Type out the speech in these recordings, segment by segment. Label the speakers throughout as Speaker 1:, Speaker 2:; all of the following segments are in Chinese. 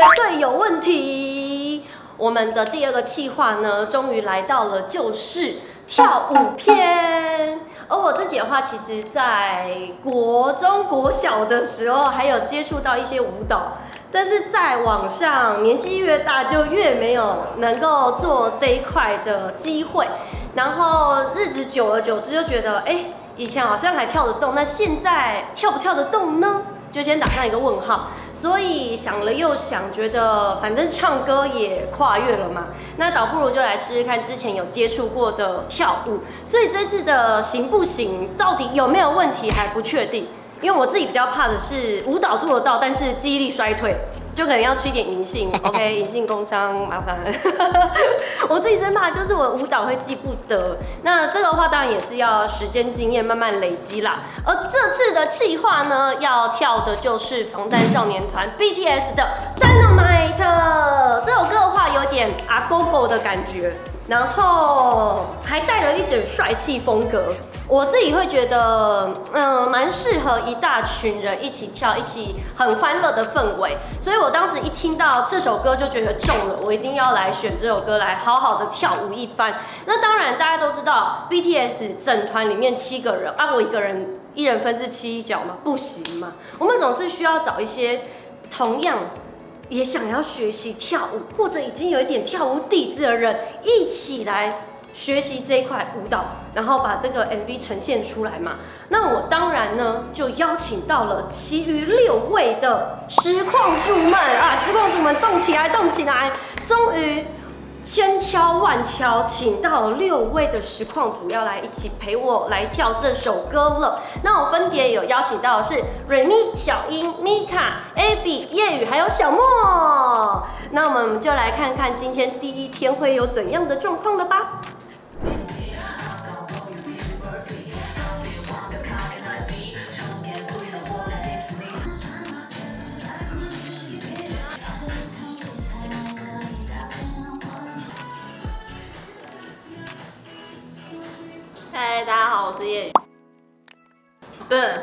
Speaker 1: 绝对有问题。我们的第二个计划呢，终于来到了，就是跳舞篇。而我自己的话，其实在国中、国小的时候，还有接触到一些舞蹈，但是在网上年纪越大，就越没有能够做这一块的机会。然后日子久而久之，就觉得，哎，以前好像还跳得动，那现在跳不跳得动呢？就先打上一个问号。所以想了又想，觉得反正唱歌也跨越了嘛，那倒不如就来试试看之前有接触过的跳舞。所以这次的行不行，到底有没有问题还不确定，因为我自己比较怕的是舞蹈做得到，但是记忆力衰退。就可能要吃一点银杏，OK，银杏工伤麻烦。我自己生怕就是我舞蹈会记不得，那这个的话当然也是要时间经验慢慢累积啦。而这次的计划呢，要跳的就是防弹少年团 BTS 的 Dynamite。这首歌的话有点阿 GoGo 的感觉，然后还带了一点帅气风格。我自己会觉得，嗯，蛮适合一大群人一起跳，一起很欢乐的氛围。所以我当时一听到这首歌就觉得中了，我一定要来选这首歌来好好的跳舞一番。那当然，大家都知道 BTS 整团里面七个人，啊，我一个人一人分饰七角吗？不行嘛。我们总是需要找一些同样也想要学习跳舞，或者已经有一点跳舞底子的人一起来。学习这一块舞蹈，然后把这个 MV 呈现出来嘛。那我当然呢，就邀请到了其余六位的实况主们啊，实况主们动起来，动起来！终于千敲万敲，请到六位的实况主要来一起陪我来跳这首歌了。那我分别有邀请到的是瑞咪、小英、米卡、Abby、叶雨，还有小莫。那我们就来看看今天第一天会有怎样的状况了吧。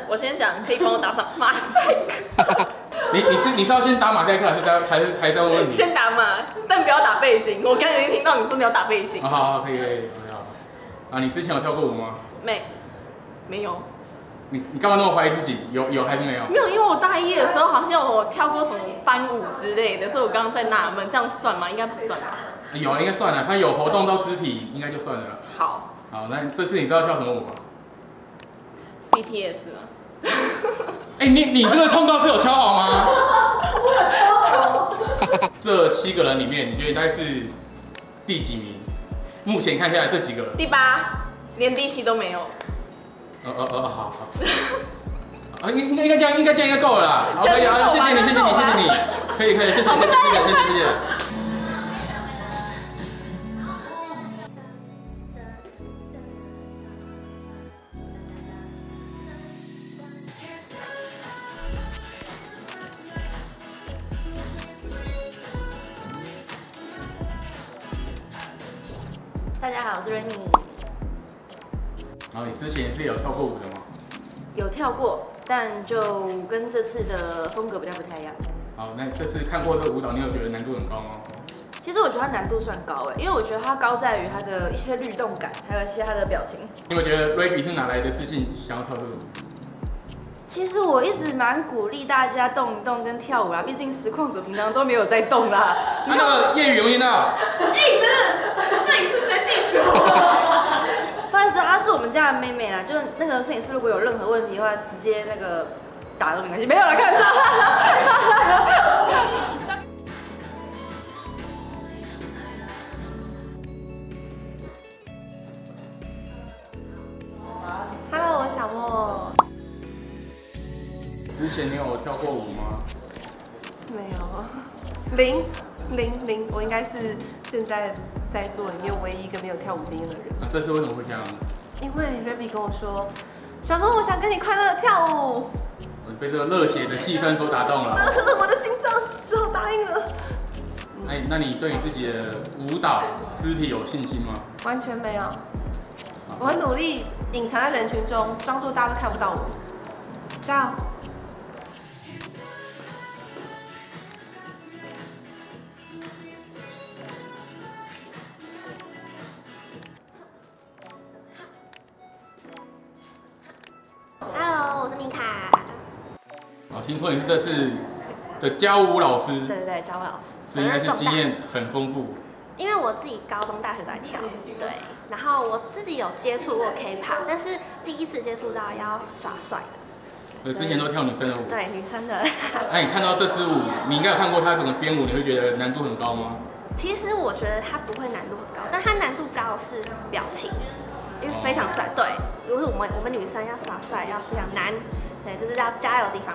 Speaker 2: 我先想，可以帮我打上马赛克。
Speaker 3: 你你是你是要先打马赛克，还是在还是还在问你？
Speaker 2: 先打马，但不要打背心。我刚才已经听到你说你要打背心。
Speaker 3: 好好好可以可以，好。啊，你之前有跳过舞吗？
Speaker 2: 没，没有。
Speaker 3: 你你干嘛那么怀疑自己？有有还是没有？
Speaker 2: 没有，因为我大一的时候好像有跳过什么班舞之类的，所以我刚刚在纳闷，这样算吗？应该不算吧？
Speaker 3: 有，应该算了。他有活动到肢体，应该就算了。
Speaker 2: 好。
Speaker 3: 好，那这次你知道跳什么舞吗
Speaker 2: ？BTS 啊。
Speaker 3: 哎，你你这个通告是有敲好吗？
Speaker 2: 我有敲好。
Speaker 3: 这七个人里面，你觉得大概是第几名？目前看下来这几个。
Speaker 2: 第八，连第七都没有。
Speaker 3: 呃呃呃，好好。啊，应应该应该这样，应该这样应该够了啦。好，可以啊，谢谢你，谢谢你，谢谢你。可以可以，谢谢谢谢谢谢谢谢。
Speaker 2: 大家好，我是瑞米。
Speaker 3: 然后你之前是有跳过舞的吗？
Speaker 2: 有跳过，但就跟这次的风格比较不太一样。
Speaker 3: 好，那这次看过这个舞蹈，你有觉得难度很高吗？
Speaker 2: 其实我觉得它难度算高哎，因为我觉得它高在于它的一些律动感，还有一些它的表情。
Speaker 3: 你有觉得 Rainy 是哪来的自信，想要跳这个舞？
Speaker 2: 其实我一直蛮鼓励大家动一动跟跳舞啦，毕竟实况组平常都没有在动啦。
Speaker 3: 那个业余容易闹？
Speaker 2: 哎，摄影师。不好意思，她是我们家的妹妹啦，就是那个摄影师如果有任何问题的话，直接那个打都没关系，没有了，开玩笑。Hello，我小莫。
Speaker 3: 之前你有跳过舞吗？
Speaker 2: 没有，零零零，我应该是现在在座里面唯一一个没有跳舞经验的人。
Speaker 3: 那这次为什么会这样？
Speaker 2: 因为 Ruby 跟我说，小龙，我想跟你快乐跳舞。
Speaker 3: 我被这个热血的气氛所打动了。
Speaker 2: 我的心脏只好答应了。
Speaker 3: 哎，那你对你自己的舞蹈肢体有信心吗？
Speaker 2: 完全没有。我很努力隐藏在人群中，装作大家都看不到我。加油！
Speaker 3: 听说你是这次的教舞老师，
Speaker 1: 对对对，教舞老师，
Speaker 3: 所以应该是经验很丰富。
Speaker 1: 因为我自己高中、大学都在跳，对，然后我自己有接触过 K-pop，但是第一次接触到要耍帅的，
Speaker 3: 我，之前都跳女生的舞。
Speaker 1: 对，女生的。
Speaker 3: 那 你看到这支舞，你应该有看过它怎么编舞，你会觉得难度很高吗？
Speaker 1: 其实我觉得它不会难度很高，但它难度高是表情，因为非常帅。对，如果我们我们女生要耍帅要非常难，对，这是要加油的地方。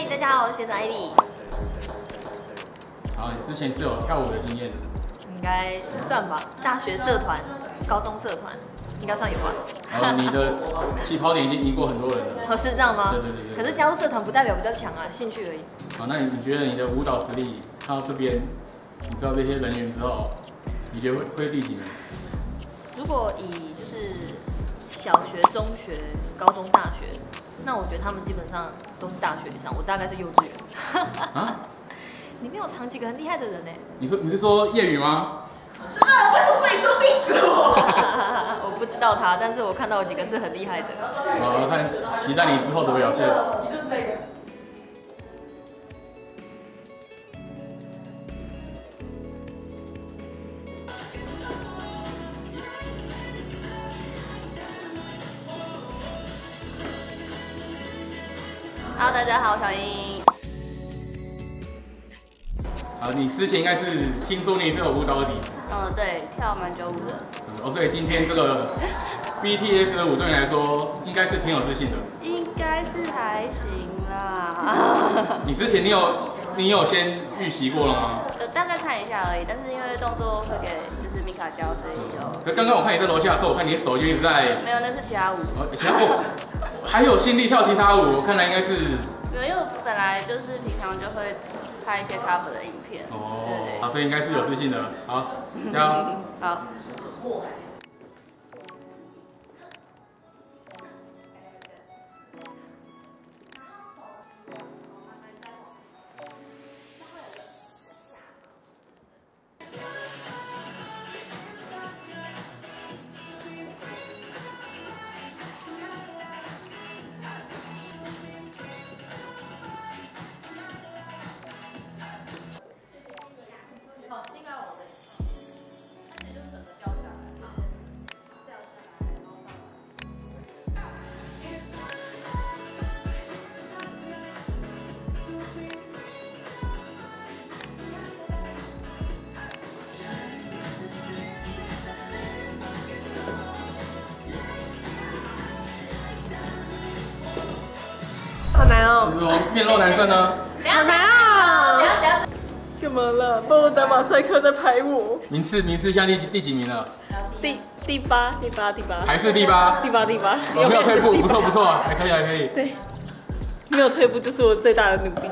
Speaker 1: 嗨，大家好，我是学长艾莉。
Speaker 3: 然后你之前是有跳舞的经验的，
Speaker 2: 应该算吧，大学社团、高中社团应该算有吧。
Speaker 3: 然后你的起跑点已经赢过很多人了。
Speaker 2: 哦，是这样吗？
Speaker 3: 对对对对
Speaker 2: 可是加入社团不代表比较强啊，兴趣而已。
Speaker 3: 好，那你你觉得你的舞蹈实力看到这边，你知道这些人员之后，你觉得会会第几名？
Speaker 2: 如果以就是小学、中学、高中、大学，那我觉得他们基本上都是大学以上，我大概是幼稚园。
Speaker 3: 啊？
Speaker 2: 里面有藏几个很厉害的人呢？
Speaker 3: 你说你是说谚语吗？
Speaker 2: 我不知道他，但是我看到有几个是很厉害的。
Speaker 3: 我看期待你之后的表现。
Speaker 2: 好，大家好，我小英。
Speaker 3: 好，你之前应该是听说你是有舞蹈底子，
Speaker 2: 嗯，对，跳蛮久舞的。
Speaker 3: 哦，所以今天这个 BTS 的舞对你来说应该是挺有自信的。
Speaker 2: 应该是还行啦。
Speaker 3: 你之前你有你有先预习过了吗？
Speaker 2: 一下而已，但是因为动作会给就是米卡教，所以就
Speaker 3: 可刚刚我看你在楼下的时候，我看你的手就一直在，
Speaker 2: 没有，那是其他舞。
Speaker 3: 哦，其他舞，还有心力跳其他舞，我看来应该是
Speaker 2: 没有，因为我本来就是平常就会拍一些 cover 的影片。
Speaker 3: 哦，好，所以应该是有自信的。好，加油。
Speaker 2: 好。
Speaker 3: 面露难色呢？
Speaker 1: 好难哦。
Speaker 2: 干嘛了？帮我打马赛克在拍我。
Speaker 3: 名次名次现在第几第几名了？
Speaker 2: 第第八，第八，第八。
Speaker 3: 还是第八？
Speaker 2: 第八，第八。
Speaker 3: 有，没有退步，不错不错，还可以还可以。
Speaker 2: 对，没有退步，就是我最大的努力。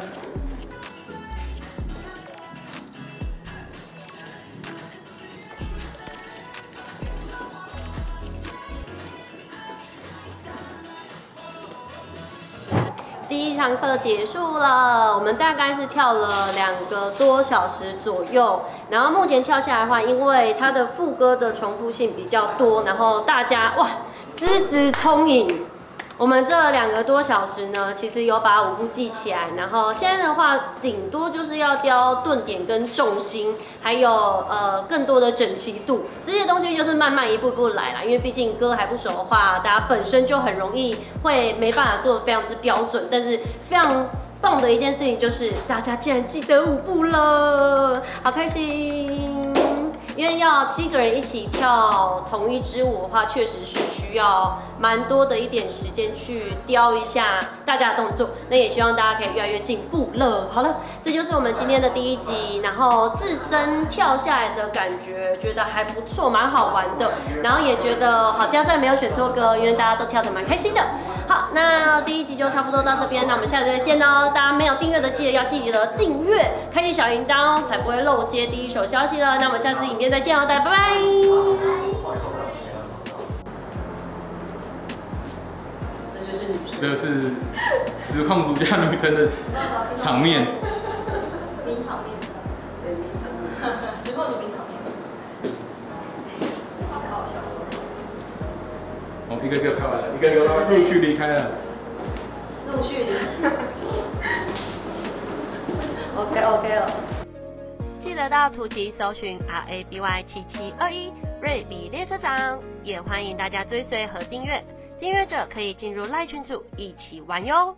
Speaker 1: 第一堂课结束了，我们大概是跳了两个多小时左右。然后目前跳下来的话，因为它的副歌的重复性比较多，然后大家哇资资充盈。我们这两个多小时呢，其实有把舞步记起来，然后现在的话，顶多就是要雕顿点跟重心，还有呃更多的整齐度，这些东西就是慢慢一步步来啦。因为毕竟歌还不熟的话，大家本身就很容易会没办法做的非常之标准，但是非常棒的一件事情就是大家竟然记得舞步了，好开心！因为要七个人一起跳同一支舞的话，确实是需要蛮多的一点时间去雕一下大家的动作。那也希望大家可以越来越进步了。好了，这就是我们今天的第一集，然后自身跳下来的感觉，觉得还不错，蛮好玩的。然后也觉得好加在没有选错歌，因为大家都跳得蛮开心的。好，那第一集就差不多到这边，那我们下次再见喽！大家没有订阅的记得要记得订阅，开启小铃铛，才不会漏接第一手消息了。那我们下次影片再见哦，大家拜拜。是女生。
Speaker 3: 的是实况主家女生的 场面。
Speaker 1: 名场面，对名场面，实况的名场面。好好笑。
Speaker 3: 哦，一个一个开完了，一个一个陆续离开了。
Speaker 1: 陆续离开。OK OK 了。记得到图集搜寻 R A B Y 七七二一瑞比列车长，也欢迎大家追随和订阅，订阅者可以进入赖群组一起玩哟。